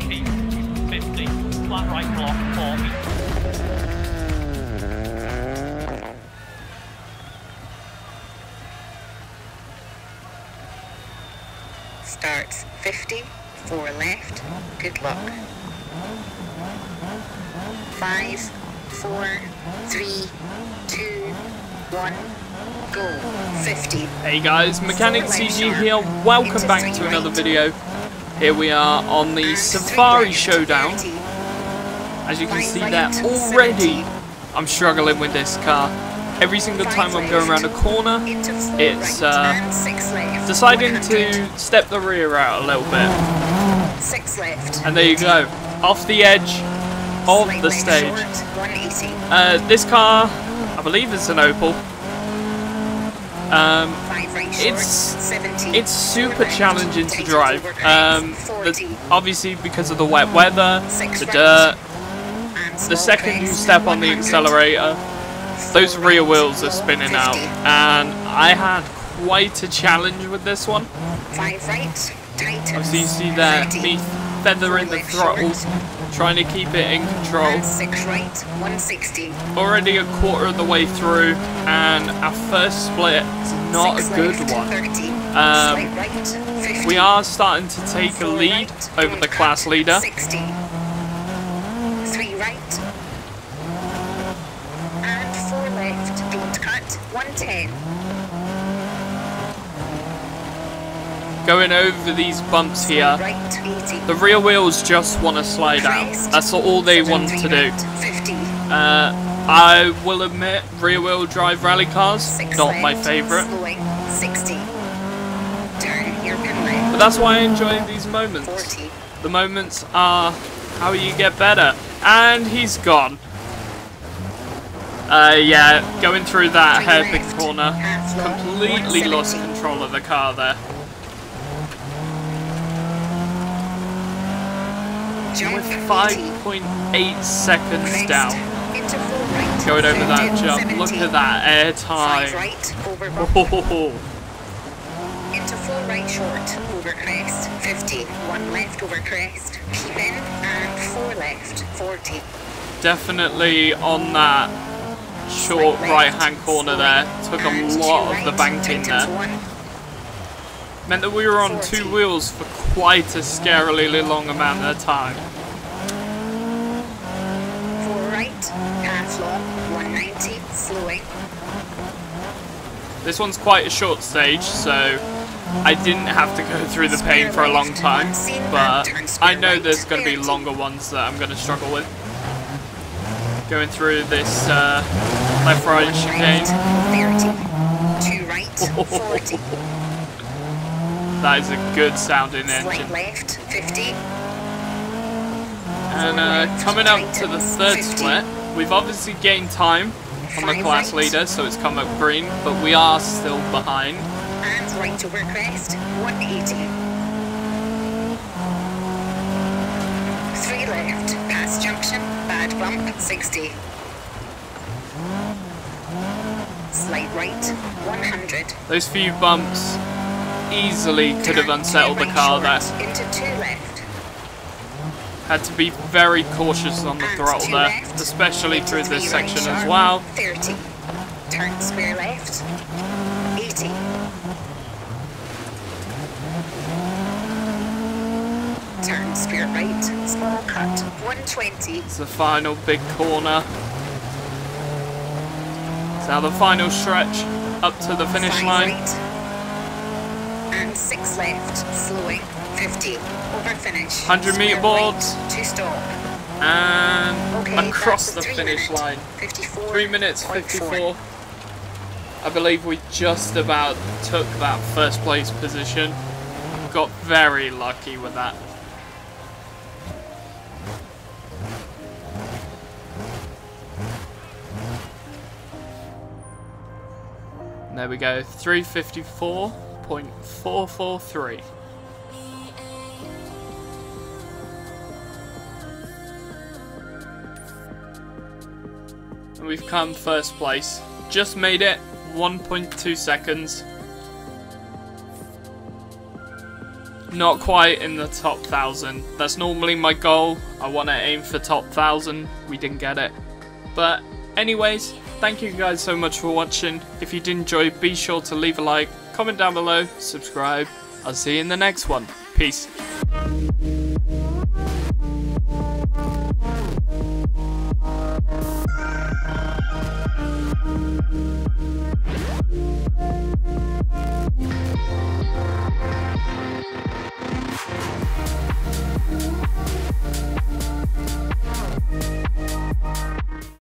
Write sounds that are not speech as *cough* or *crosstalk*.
keep 50, flat right block 40. starts 50, 4 left, good luck. 5, 4, 3, 2, 1, go, 50. Hey guys, Mechanic CG here, welcome back to another video. Here we are on the Safari Showdown. As you can see there, already I'm struggling with this car. Every single time I'm going around a corner, it's uh, deciding to step the rear out a little bit. And there you go, off the edge of the stage. Uh, this car, I believe it's an Opel. Um, it's it's super challenging to drive. Um, obviously because of the wet weather, the dirt. The second you step on the accelerator, those rear wheels are spinning out, and I had quite a challenge with this one. Obviously, you see there me feathering the throttle, trying to keep it in control. Already a quarter of the way through, and our first split is not a good one. Um, we are starting to take a lead over the class leader. Three right. And four left. Don't cut. 110. Going over these bumps here, the rear wheels just want to slide out. That's all they want to do. Uh, I will admit, rear wheel drive rally cars, not my favourite. But that's why I enjoy these moments. The moments are how you get better. And he's gone. Uh, yeah, going through that hairpin corner, completely lost control of the car there. With 5.8 seconds down. Going over that jump. Look at that air time. Oh. Into full right short, over crest, 50. One left over crest, keep in, and four left, 40. Definitely on that short right hand corner there. Took a lot of the banking there. Meant that we were on two wheels for quite a scarily long amount of time. Right, pass long, 190, slowing. This one's quite a short stage, so I didn't have to go through the pain for a long time, but I know there's going to be longer ones that I'm going to struggle with. Going through this uh, left-right chicane. 30, two right, 40. *laughs* That is a good sounding engine. left, 50. And uh, coming up to the third split, we've obviously gained time on the class leader, so it's come up green, but we are still behind. And right over crest, 180. Three left, past junction, bad bump, 60. Slight right, 100. Those few bumps easily could have unsettled the car there. Into two left. Had to be very cautious on the throttle there, especially through this section as well. 30. Turn square left. 80. Turn square right. Small cut. 120. It's the final big corner. It's now the final stretch up to the finish line. Six left. Slowing. 50. Over finish. 100 meter boards. To stop. And Okay, across the finish minute. line. 54. 3 minutes point 54. I believe we just about took that first place position. Got very lucky with that. There we go, 354.443. And we've come first place. Just made it, 1.2 seconds. Not quite in the top 1000. That's normally my goal. I want to aim for top 1000. We didn't get it. But anyways, thank you guys so much for watching. If you did enjoy, be sure to leave a like, comment down below, subscribe, I'll see you in the next one. Peace.